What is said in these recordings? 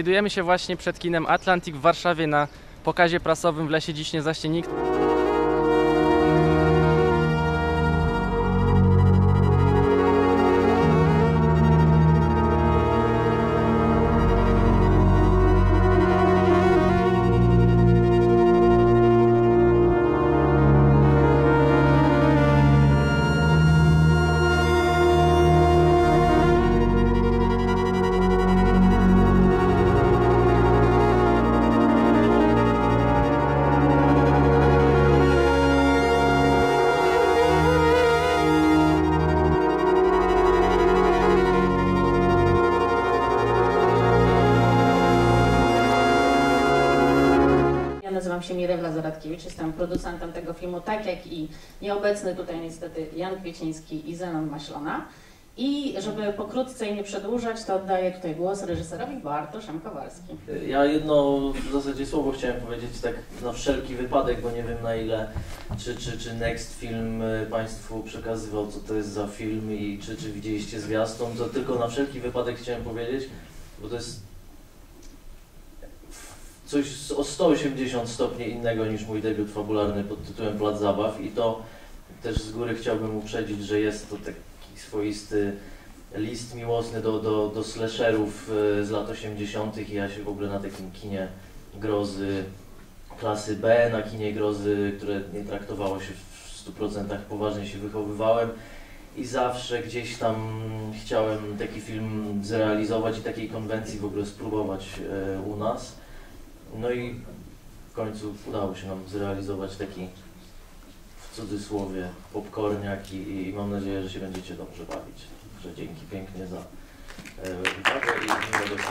Znajdujemy się właśnie przed kinem Atlantic w Warszawie na pokazie prasowym w Lesie Dziś nie zaśnie nikt. Zaradkiewicz, jestem producentem tego filmu, tak jak i nieobecny tutaj niestety Jan Kwieciński i Zenon Maślona. I żeby pokrótce i nie przedłużać, to oddaję tutaj głos reżyserowi Bartoszem Kowalskim. Ja jedno w zasadzie słowo chciałem powiedzieć tak na wszelki wypadek, bo nie wiem na ile, czy, czy, czy Next Film y, Państwu przekazywał, co to jest za film i czy, czy widzieliście zwiastun, to tylko na wszelki wypadek chciałem powiedzieć, bo to jest coś o 180 stopni innego niż mój debiut fabularny pod tytułem Plac Zabaw i to też z góry chciałbym uprzedzić, że jest to taki swoisty list miłosny do, do, do slasherów e, z lat 80. i ja się w ogóle na takim kinie grozy klasy B, na kinie grozy, które nie traktowało się w 100% poważnie się wychowywałem i zawsze gdzieś tam chciałem taki film zrealizować i takiej konwencji w ogóle spróbować e, u nas. No i w końcu udało się nam zrealizować taki w cudzysłowie popcorniak i, i mam nadzieję, że się będziecie dobrze bawić. Także dzięki pięknie za e, uwagę i miłego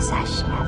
zaśnia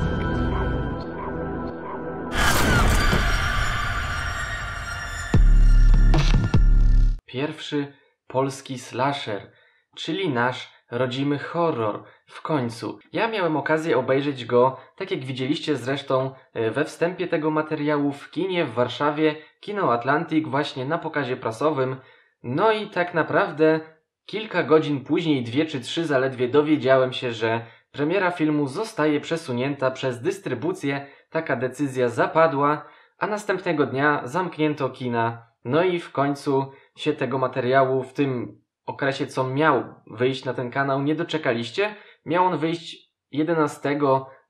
Pierwszy polski slasher, czyli nasz rodzimy horror. W końcu. Ja miałem okazję obejrzeć go, tak jak widzieliście zresztą e, we wstępie tego materiału w kinie w Warszawie, Kino Atlantic właśnie na pokazie prasowym. No i tak naprawdę kilka godzin później, dwie czy trzy zaledwie dowiedziałem się, że premiera filmu zostaje przesunięta przez dystrybucję. Taka decyzja zapadła, a następnego dnia zamknięto kina. No i w końcu się tego materiału w tym okresie, co miał wyjść na ten kanał, nie doczekaliście. Miał on wyjść 11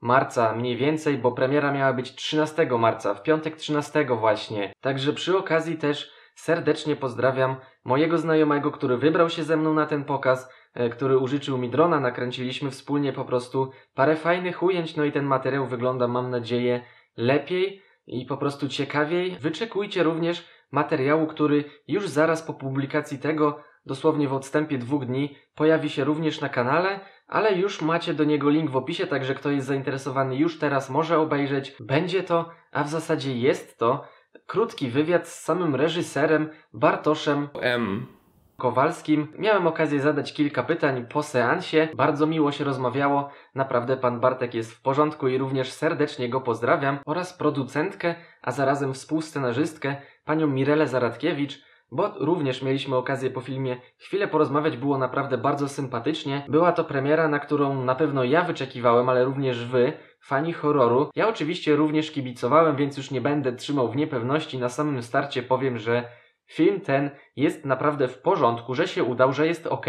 marca mniej więcej, bo premiera miała być 13 marca, w piątek 13 właśnie. Także przy okazji też serdecznie pozdrawiam mojego znajomego, który wybrał się ze mną na ten pokaz, e, który użyczył mi drona, nakręciliśmy wspólnie po prostu parę fajnych ujęć, no i ten materiał wygląda, mam nadzieję, lepiej i po prostu ciekawiej. Wyczekujcie również materiału, który już zaraz po publikacji tego, dosłownie w odstępie dwóch dni, pojawi się również na kanale, ale już macie do niego link w opisie, także kto jest zainteresowany już teraz może obejrzeć. Będzie to, a w zasadzie jest to, krótki wywiad z samym reżyserem Bartoszem M. Kowalskim. Miałem okazję zadać kilka pytań po seansie. Bardzo miło się rozmawiało. Naprawdę pan Bartek jest w porządku i również serdecznie go pozdrawiam. Oraz producentkę, a zarazem współscenarzystkę, panią Mirelę Zaradkiewicz, bo również mieliśmy okazję po filmie chwilę porozmawiać. Było naprawdę bardzo sympatycznie. Była to premiera, na którą na pewno ja wyczekiwałem, ale również wy, fani horroru. Ja oczywiście również kibicowałem, więc już nie będę trzymał w niepewności. Na samym starcie powiem, że film ten jest naprawdę w porządku, że się udał, że jest ok.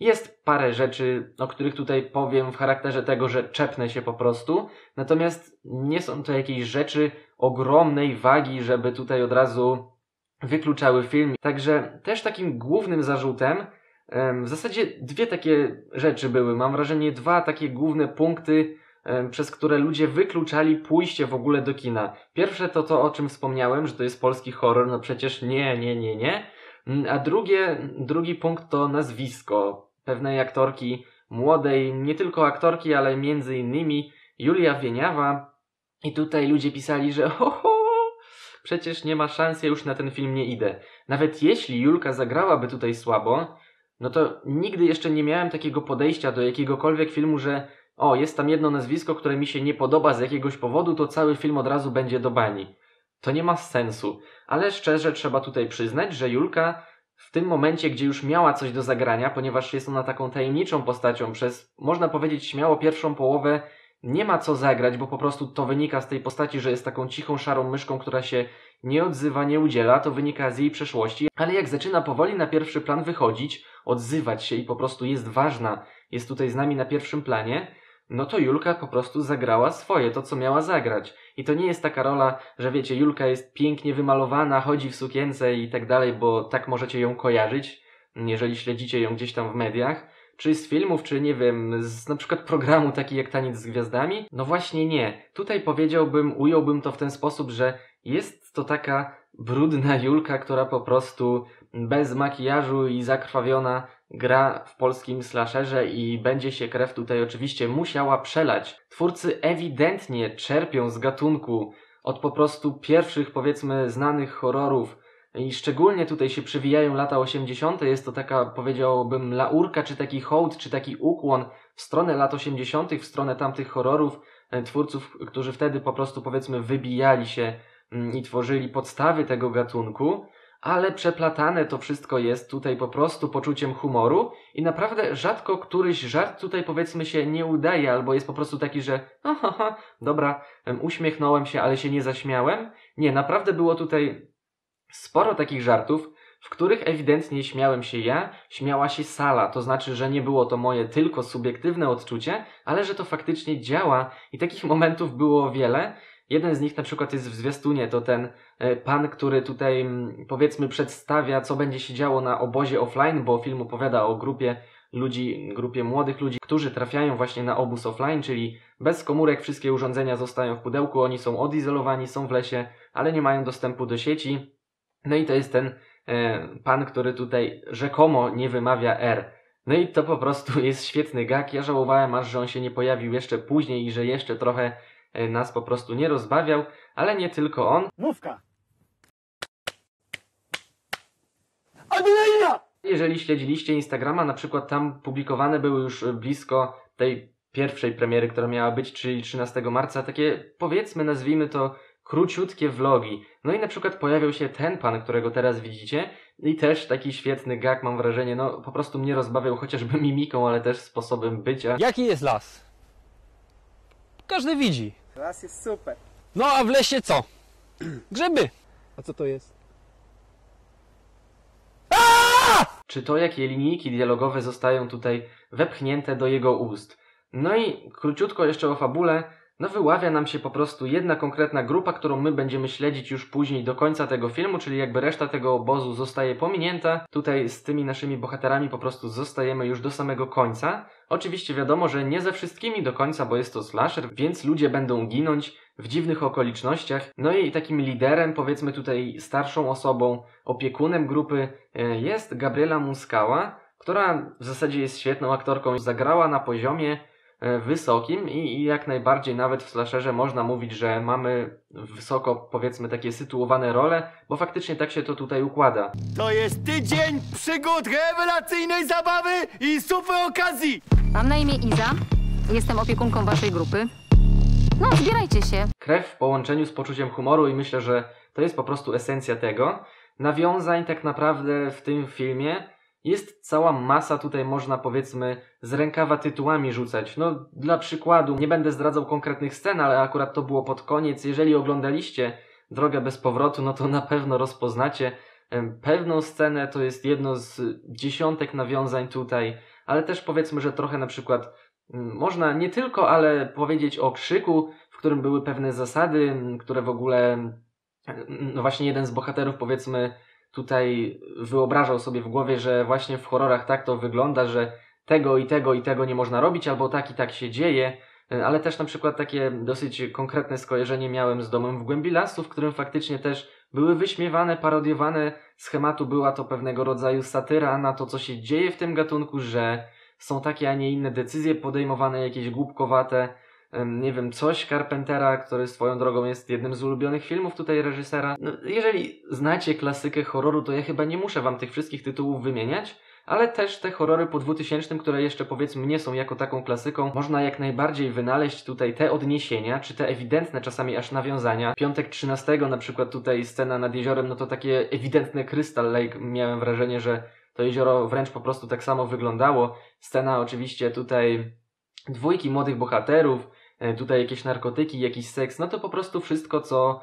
Jest parę rzeczy, o których tutaj powiem w charakterze tego, że czepnę się po prostu. Natomiast nie są to jakieś rzeczy ogromnej wagi, żeby tutaj od razu wykluczały film. Także też takim głównym zarzutem em, w zasadzie dwie takie rzeczy były. Mam wrażenie dwa takie główne punkty, przez które ludzie wykluczali pójście w ogóle do kina. Pierwsze to to, o czym wspomniałem, że to jest polski horror. No przecież nie, nie, nie, nie. Mm, A drugie, drugi punkt to nazwisko pewnej aktorki, młodej, nie tylko aktorki, ale między innymi Julia Wieniawa. I tutaj ludzie pisali, że przecież nie ma szans, ja już na ten film nie idę. Nawet jeśli Julka zagrałaby tutaj słabo, no to nigdy jeszcze nie miałem takiego podejścia do jakiegokolwiek filmu, że o, jest tam jedno nazwisko, które mi się nie podoba z jakiegoś powodu, to cały film od razu będzie do bani. To nie ma sensu. Ale szczerze trzeba tutaj przyznać, że Julka w tym momencie, gdzie już miała coś do zagrania, ponieważ jest ona taką tajemniczą postacią, przez można powiedzieć śmiało pierwszą połowę nie ma co zagrać, bo po prostu to wynika z tej postaci, że jest taką cichą, szarą myszką, która się nie odzywa, nie udziela, to wynika z jej przeszłości, ale jak zaczyna powoli na pierwszy plan wychodzić, odzywać się i po prostu jest ważna, jest tutaj z nami na pierwszym planie, no to Julka po prostu zagrała swoje, to co miała zagrać. I to nie jest taka rola, że wiecie, Julka jest pięknie wymalowana, chodzi w sukience i tak dalej, bo tak możecie ją kojarzyć, jeżeli śledzicie ją gdzieś tam w mediach. Czy z filmów, czy nie wiem, z na przykład programu taki jak Taniec z Gwiazdami? No właśnie nie. Tutaj powiedziałbym, ująłbym to w ten sposób, że jest to taka brudna Julka, która po prostu bez makijażu i zakrwawiona gra w polskim slasherze i będzie się krew tutaj oczywiście musiała przelać. Twórcy ewidentnie czerpią z gatunku od po prostu pierwszych powiedzmy znanych horrorów i szczególnie tutaj się przywijają lata 80. Jest to taka powiedziałbym laurka, czy taki hołd, czy taki ukłon w stronę lat 80., w stronę tamtych horrorów e, twórców, którzy wtedy po prostu powiedzmy wybijali się mm, i tworzyli podstawy tego gatunku ale przeplatane to wszystko jest tutaj po prostu poczuciem humoru i naprawdę rzadko któryś żart tutaj powiedzmy się nie udaje, albo jest po prostu taki, że aha, dobra, uśmiechnąłem się, ale się nie zaśmiałem. Nie, naprawdę było tutaj sporo takich żartów, w których ewidentnie śmiałem się ja, śmiała się sala. To znaczy, że nie było to moje tylko subiektywne odczucie, ale że to faktycznie działa i takich momentów było wiele. Jeden z nich na przykład jest w zwiastunie, to ten e, pan, który tutaj mm, powiedzmy przedstawia, co będzie się działo na obozie offline, bo film opowiada o grupie ludzi, grupie młodych ludzi, którzy trafiają właśnie na obóz offline, czyli bez komórek wszystkie urządzenia zostają w pudełku, oni są odizolowani, są w lesie, ale nie mają dostępu do sieci. No i to jest ten e, pan, który tutaj rzekomo nie wymawia R. No i to po prostu jest świetny gag. Ja żałowałem aż, że on się nie pojawił jeszcze później i że jeszcze trochę nas po prostu nie rozbawiał, ale nie tylko on. Mówka! Jeżeli śledziliście Instagrama, na przykład tam publikowane były już blisko tej pierwszej premiery, która miała być, czyli 13 marca, takie powiedzmy, nazwijmy to króciutkie vlogi. No i na przykład pojawił się ten pan, którego teraz widzicie i też taki świetny gag, mam wrażenie, no po prostu mnie rozbawiał chociażby mimiką, ale też sposobem bycia. Jaki jest las? Każdy widzi. Las jest super. No a w lesie co? Grzyby. A co to jest? Czy to, jakie linijki dialogowe zostają tutaj wepchnięte do jego ust. No i króciutko jeszcze o fabule no wyławia nam się po prostu jedna konkretna grupa, którą my będziemy śledzić już później do końca tego filmu, czyli jakby reszta tego obozu zostaje pominięta. Tutaj z tymi naszymi bohaterami po prostu zostajemy już do samego końca. Oczywiście wiadomo, że nie ze wszystkimi do końca, bo jest to slasher, więc ludzie będą ginąć w dziwnych okolicznościach. No i takim liderem, powiedzmy tutaj starszą osobą, opiekunem grupy e, jest Gabriela Muskała, która w zasadzie jest świetną aktorką. Zagrała na poziomie wysokim i, i jak najbardziej nawet w slasherze można mówić, że mamy wysoko powiedzmy takie sytuowane role, bo faktycznie tak się to tutaj układa. To jest tydzień przygód, rewelacyjnej zabawy i super okazji! Mam na imię Iza. Jestem opiekunką waszej grupy. No, zbierajcie się. Krew w połączeniu z poczuciem humoru i myślę, że to jest po prostu esencja tego. Nawiązań tak naprawdę w tym filmie jest cała masa tutaj można powiedzmy z rękawa tytułami rzucać. No dla przykładu, nie będę zdradzał konkretnych scen, ale akurat to było pod koniec. Jeżeli oglądaliście Drogę bez powrotu, no to na pewno rozpoznacie pewną scenę, to jest jedno z dziesiątek nawiązań tutaj, ale też powiedzmy, że trochę na przykład można nie tylko, ale powiedzieć o krzyku, w którym były pewne zasady, które w ogóle no właśnie jeden z bohaterów powiedzmy tutaj wyobrażał sobie w głowie, że właśnie w horrorach tak to wygląda, że tego i tego i tego nie można robić, albo tak i tak się dzieje, ale też na przykład takie dosyć konkretne skojarzenie miałem z Domem w głębi lasu, w którym faktycznie też były wyśmiewane, parodiowane schematu, była to pewnego rodzaju satyra na to, co się dzieje w tym gatunku, że są takie, a nie inne decyzje podejmowane, jakieś głupkowate, nie wiem, coś Carpentera, który swoją drogą jest jednym z ulubionych filmów tutaj reżysera. No, jeżeli znacie klasykę horroru, to ja chyba nie muszę wam tych wszystkich tytułów wymieniać, ale też te horrory po 2000, które jeszcze powiedzmy nie są jako taką klasyką, można jak najbardziej wynaleźć tutaj te odniesienia, czy te ewidentne czasami aż nawiązania. Piątek 13 na przykład tutaj scena nad jeziorem, no to takie ewidentne Crystal Lake, miałem wrażenie, że to jezioro wręcz po prostu tak samo wyglądało. Scena oczywiście tutaj dwójki młodych bohaterów, tutaj jakieś narkotyki, jakiś seks, no to po prostu wszystko, co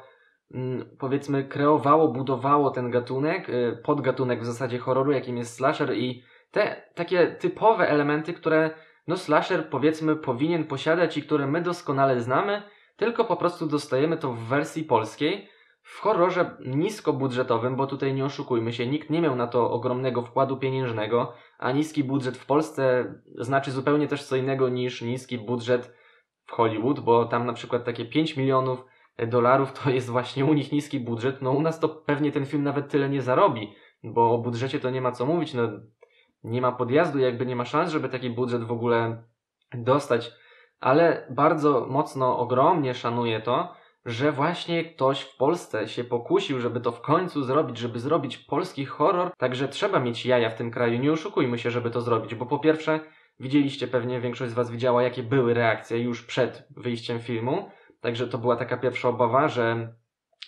mm, powiedzmy kreowało, budowało ten gatunek, e, podgatunek w zasadzie horroru, jakim jest slasher i te takie typowe elementy, które no slasher powiedzmy powinien posiadać i które my doskonale znamy, tylko po prostu dostajemy to w wersji polskiej, w horrorze niskobudżetowym, bo tutaj nie oszukujmy się, nikt nie miał na to ogromnego wkładu pieniężnego, a niski budżet w Polsce znaczy zupełnie też co innego niż niski budżet w Hollywood, bo tam na przykład takie 5 milionów dolarów to jest właśnie u nich niski budżet. No u nas to pewnie ten film nawet tyle nie zarobi, bo o budżecie to nie ma co mówić, no nie ma podjazdu, jakby nie ma szans, żeby taki budżet w ogóle dostać, ale bardzo mocno, ogromnie szanuję to, że właśnie ktoś w Polsce się pokusił, żeby to w końcu zrobić, żeby zrobić polski horror, także trzeba mieć jaja w tym kraju, nie oszukujmy się, żeby to zrobić, bo po pierwsze widzieliście pewnie, większość z Was widziała, jakie były reakcje już przed wyjściem filmu, także to była taka pierwsza obawa, że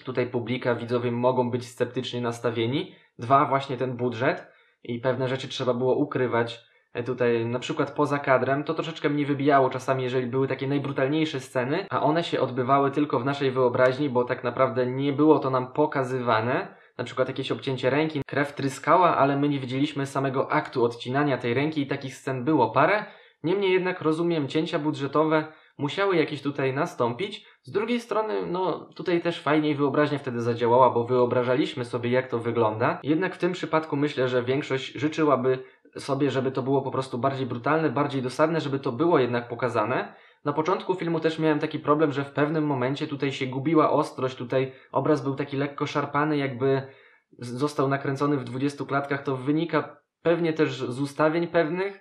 tutaj publika, widzowie mogą być sceptycznie nastawieni. Dwa, właśnie ten budżet i pewne rzeczy trzeba było ukrywać, E, tutaj na przykład poza kadrem, to troszeczkę mnie wybijało czasami, jeżeli były takie najbrutalniejsze sceny, a one się odbywały tylko w naszej wyobraźni, bo tak naprawdę nie było to nam pokazywane. Na przykład jakieś obcięcie ręki, krew tryskała, ale my nie widzieliśmy samego aktu odcinania tej ręki i takich scen było parę. Niemniej jednak rozumiem, cięcia budżetowe musiały jakieś tutaj nastąpić. Z drugiej strony, no tutaj też fajniej wyobraźnia wtedy zadziałała, bo wyobrażaliśmy sobie jak to wygląda. Jednak w tym przypadku myślę, że większość życzyłaby sobie, żeby to było po prostu bardziej brutalne, bardziej dosadne, żeby to było jednak pokazane. Na początku filmu też miałem taki problem, że w pewnym momencie tutaj się gubiła ostrość, tutaj obraz był taki lekko szarpany, jakby został nakręcony w 20 klatkach. To wynika pewnie też z ustawień pewnych,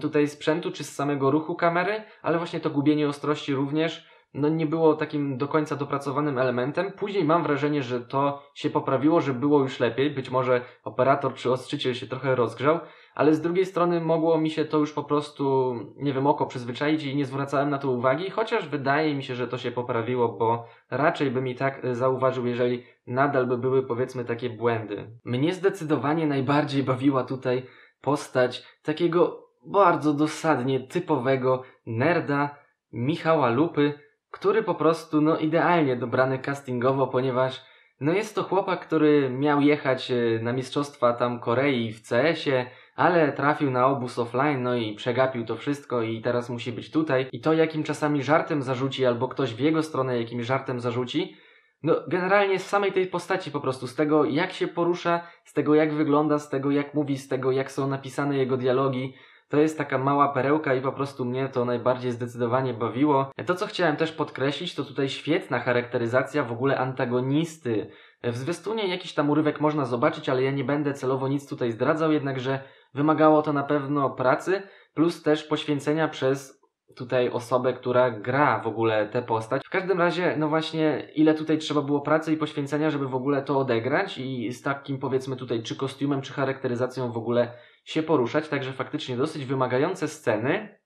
tutaj sprzętu czy z samego ruchu kamery, ale właśnie to gubienie ostrości również no nie było takim do końca dopracowanym elementem. Później mam wrażenie, że to się poprawiło, że było już lepiej. Być może operator czy ostrzyciel się trochę rozgrzał, ale z drugiej strony mogło mi się to już po prostu, nie wiem, oko przyzwyczaić i nie zwracałem na to uwagi, chociaż wydaje mi się, że to się poprawiło, bo raczej bym i tak zauważył, jeżeli nadal by były powiedzmy takie błędy. Mnie zdecydowanie najbardziej bawiła tutaj postać takiego bardzo dosadnie typowego nerda Michała Lupy, który po prostu no idealnie dobrany castingowo, ponieważ no jest to chłopak, który miał jechać e, na mistrzostwa tam Korei w CS-ie, ale trafił na obóz offline, no i przegapił to wszystko i teraz musi być tutaj. I to jakim czasami żartem zarzuci, albo ktoś w jego stronę jakimś żartem zarzuci, no generalnie z samej tej postaci po prostu, z tego jak się porusza, z tego jak wygląda, z tego jak mówi, z tego jak są napisane jego dialogi, to jest taka mała perełka i po prostu mnie to najbardziej zdecydowanie bawiło. To, co chciałem też podkreślić, to tutaj świetna charakteryzacja w ogóle antagonisty. W zwiastunie jakiś tam urywek można zobaczyć, ale ja nie będę celowo nic tutaj zdradzał, jednakże wymagało to na pewno pracy, plus też poświęcenia przez tutaj osobę, która gra w ogóle tę postać. W każdym razie, no właśnie, ile tutaj trzeba było pracy i poświęcenia, żeby w ogóle to odegrać i z takim powiedzmy tutaj czy kostiumem, czy charakteryzacją w ogóle się poruszać, także faktycznie dosyć wymagające sceny.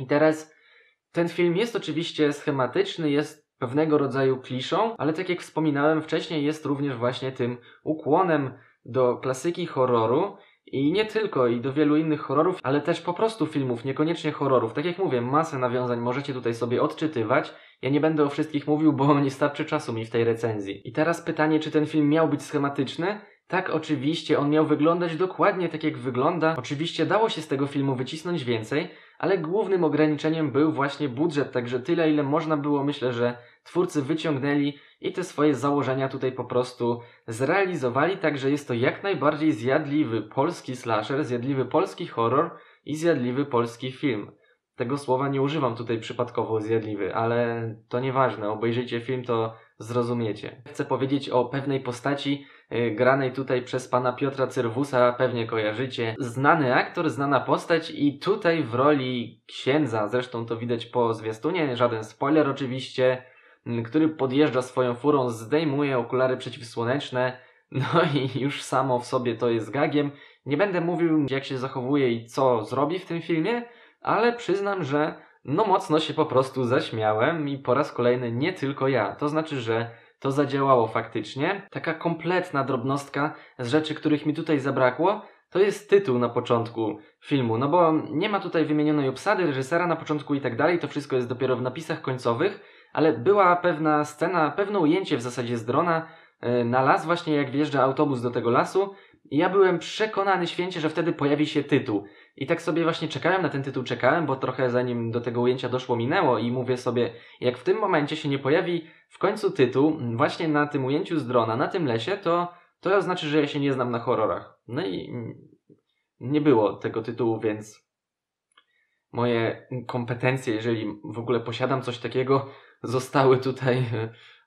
I teraz ten film jest oczywiście schematyczny, jest pewnego rodzaju kliszą, ale tak jak wspominałem wcześniej, jest również właśnie tym ukłonem do klasyki horroru i nie tylko, i do wielu innych horrorów, ale też po prostu filmów, niekoniecznie horrorów. Tak jak mówię, masę nawiązań możecie tutaj sobie odczytywać. Ja nie będę o wszystkich mówił, bo nie starczy czasu mi w tej recenzji. I teraz pytanie, czy ten film miał być schematyczny? Tak, oczywiście, on miał wyglądać dokładnie tak jak wygląda. Oczywiście dało się z tego filmu wycisnąć więcej, ale głównym ograniczeniem był właśnie budżet, także tyle ile można było, myślę, że twórcy wyciągnęli i te swoje założenia tutaj po prostu zrealizowali, także jest to jak najbardziej zjadliwy polski slasher, zjadliwy polski horror i zjadliwy polski film. Tego słowa nie używam tutaj przypadkowo zjadliwy, ale to nieważne, obejrzyjcie film, to zrozumiecie. Chcę powiedzieć o pewnej postaci yy, granej tutaj przez pana Piotra Cyrwusa, pewnie kojarzycie. Znany aktor, znana postać i tutaj w roli księdza, zresztą to widać po zwiastunie, żaden spoiler oczywiście, który podjeżdża swoją furą, zdejmuje okulary przeciwsłoneczne, no i już samo w sobie to jest gagiem. Nie będę mówił, jak się zachowuje i co zrobi w tym filmie, ale przyznam, że no mocno się po prostu zaśmiałem i po raz kolejny nie tylko ja. To znaczy, że to zadziałało faktycznie. Taka kompletna drobnostka z rzeczy, których mi tutaj zabrakło, to jest tytuł na początku filmu, no bo nie ma tutaj wymienionej obsady, reżysera na początku i tak dalej, to wszystko jest dopiero w napisach końcowych, ale była pewna scena, pewne ujęcie w zasadzie z drona e, na las, właśnie jak wjeżdża autobus do tego lasu i ja byłem przekonany święcie, że wtedy pojawi się tytuł. I tak sobie właśnie czekałem na ten tytuł, czekałem, bo trochę zanim do tego ujęcia doszło minęło i mówię sobie, jak w tym momencie się nie pojawi w końcu tytuł, właśnie na tym ujęciu z drona, na tym lesie, to to znaczy, że ja się nie znam na horrorach. No i nie było tego tytułu, więc moje kompetencje, jeżeli w ogóle posiadam coś takiego, zostały tutaj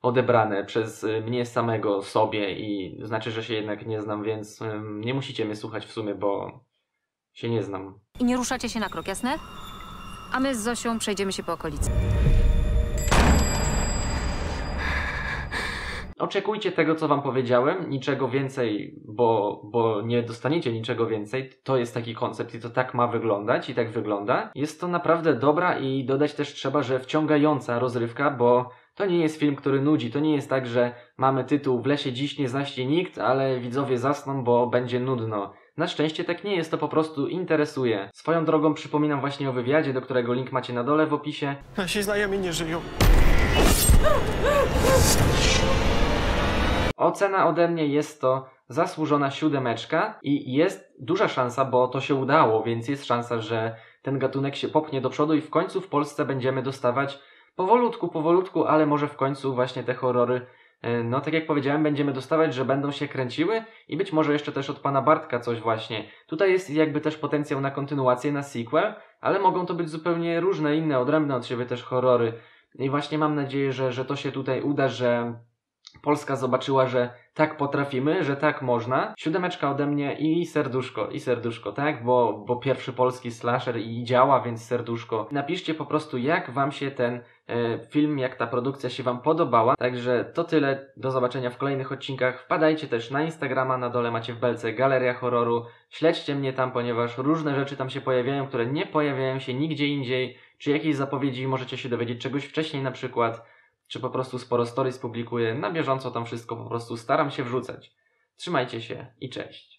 odebrane przez mnie samego sobie i znaczy, że się jednak nie znam, więc ym, nie musicie mnie słuchać w sumie, bo się nie znam. I nie ruszacie się na krok, jasne? A my z Zosią przejdziemy się po okolicy. Oczekujcie tego, co wam powiedziałem, niczego więcej, bo, bo nie dostaniecie niczego więcej. To jest taki koncept i to tak ma wyglądać i tak wygląda. Jest to naprawdę dobra i dodać też trzeba, że wciągająca rozrywka, bo to nie jest film, który nudzi. To nie jest tak, że mamy tytuł W lesie dziś nie znaście nikt, ale widzowie zasną, bo będzie nudno. Na szczęście tak nie jest, to po prostu interesuje. Swoją drogą przypominam właśnie o wywiadzie, do którego link macie na dole w opisie. Nasi znajomi nie żyją. Ocena ode mnie jest to zasłużona siódemeczka i jest duża szansa, bo to się udało, więc jest szansa, że ten gatunek się popchnie do przodu i w końcu w Polsce będziemy dostawać powolutku, powolutku, ale może w końcu właśnie te horrory, e, no tak jak powiedziałem, będziemy dostawać, że będą się kręciły i być może jeszcze też od pana Bartka coś właśnie. Tutaj jest jakby też potencjał na kontynuację, na sequel, ale mogą to być zupełnie różne, inne, odrębne od siebie też horrory. I właśnie mam nadzieję, że, że to się tutaj uda, że Polska zobaczyła, że tak potrafimy, że tak można. Siódemeczka ode mnie i serduszko, i serduszko, tak? Bo, bo pierwszy polski slasher i działa, więc serduszko. Napiszcie po prostu, jak wam się ten e, film, jak ta produkcja się wam podobała. Także to tyle. Do zobaczenia w kolejnych odcinkach. Wpadajcie też na Instagrama, na dole macie w belce Galeria Horroru. Śledźcie mnie tam, ponieważ różne rzeczy tam się pojawiają, które nie pojawiają się nigdzie indziej. Czy jakieś zapowiedzi możecie się dowiedzieć czegoś wcześniej na przykład czy po prostu sporo stories publikuję. Na bieżąco tam wszystko po prostu staram się wrzucać. Trzymajcie się i cześć.